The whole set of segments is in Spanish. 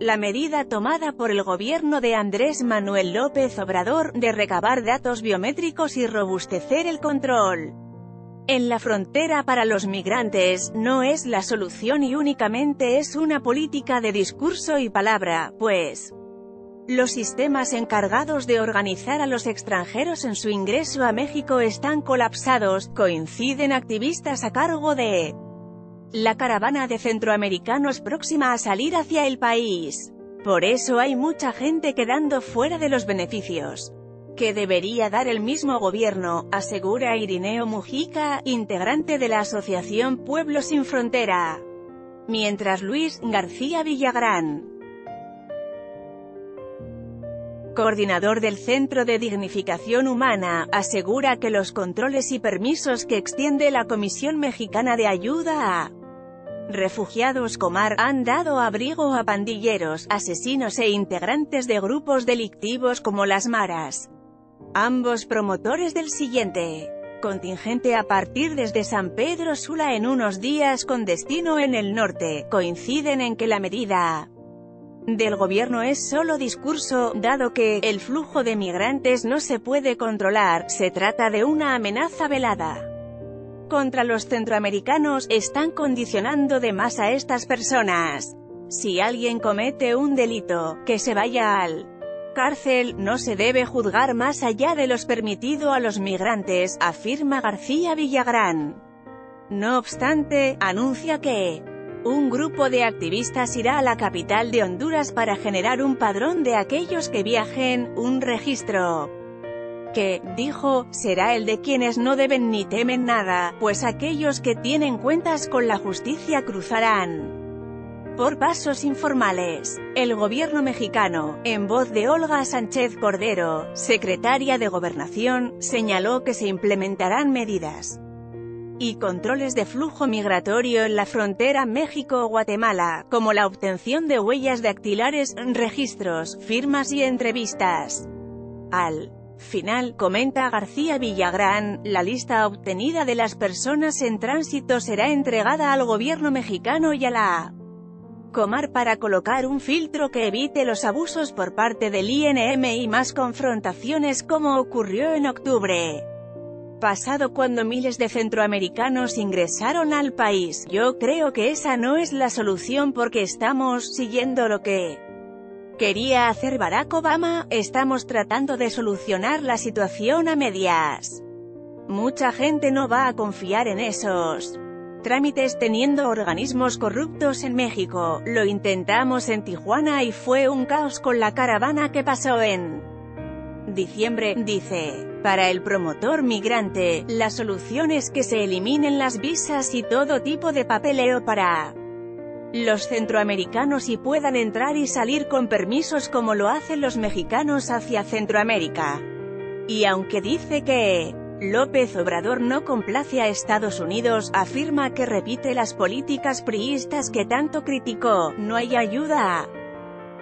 La medida tomada por el gobierno de Andrés Manuel López Obrador, de recabar datos biométricos y robustecer el control. En la frontera para los migrantes, no es la solución y únicamente es una política de discurso y palabra, pues. Los sistemas encargados de organizar a los extranjeros en su ingreso a México están colapsados, coinciden activistas a cargo de la caravana de centroamericanos próxima a salir hacia el país. Por eso hay mucha gente quedando fuera de los beneficios que debería dar el mismo gobierno, asegura Irineo Mujica, integrante de la Asociación Pueblo Sin Frontera. Mientras Luis García Villagrán, coordinador del Centro de Dignificación Humana, asegura que los controles y permisos que extiende la Comisión Mexicana de Ayuda a refugiados Comar, han dado abrigo a pandilleros, asesinos e integrantes de grupos delictivos como las Maras. Ambos promotores del siguiente. Contingente a partir desde San Pedro Sula en unos días con destino en el norte, coinciden en que la medida del gobierno es solo discurso, dado que el flujo de migrantes no se puede controlar, se trata de una amenaza velada contra los centroamericanos, están condicionando de más a estas personas. Si alguien comete un delito, que se vaya al cárcel, no se debe juzgar más allá de los permitido a los migrantes, afirma García Villagrán. No obstante, anuncia que un grupo de activistas irá a la capital de Honduras para generar un padrón de aquellos que viajen, un registro que, dijo, será el de quienes no deben ni temen nada, pues aquellos que tienen cuentas con la justicia cruzarán por pasos informales. El gobierno mexicano, en voz de Olga Sánchez Cordero, secretaria de Gobernación, señaló que se implementarán medidas y controles de flujo migratorio en la frontera México-Guatemala, como la obtención de huellas dactilares, registros, firmas y entrevistas. Al final, comenta García Villagrán, la lista obtenida de las personas en tránsito será entregada al gobierno mexicano y a la Comar para colocar un filtro que evite los abusos por parte del INM y más confrontaciones como ocurrió en octubre pasado cuando miles de centroamericanos ingresaron al país. Yo creo que esa no es la solución porque estamos siguiendo lo que quería hacer Barack Obama, estamos tratando de solucionar la situación a medias. Mucha gente no va a confiar en esos trámites teniendo organismos corruptos en México, lo intentamos en Tijuana y fue un caos con la caravana que pasó en diciembre, dice. Para el promotor migrante, la solución es que se eliminen las visas y todo tipo de papeleo para los centroamericanos y puedan entrar y salir con permisos como lo hacen los mexicanos hacia Centroamérica. Y aunque dice que López Obrador no complace a Estados Unidos, afirma que repite las políticas priistas que tanto criticó, no hay ayuda a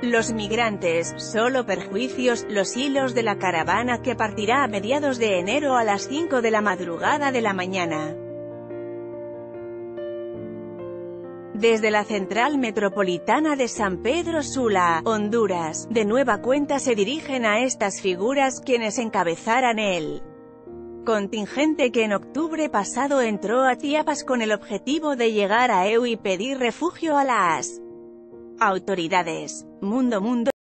los migrantes, solo perjuicios, los hilos de la caravana que partirá a mediados de enero a las 5 de la madrugada de la mañana. Desde la Central Metropolitana de San Pedro Sula, Honduras, de nueva cuenta se dirigen a estas figuras quienes encabezaran el contingente que en octubre pasado entró a Chiapas con el objetivo de llegar a EU y pedir refugio a las autoridades. Mundo Mundo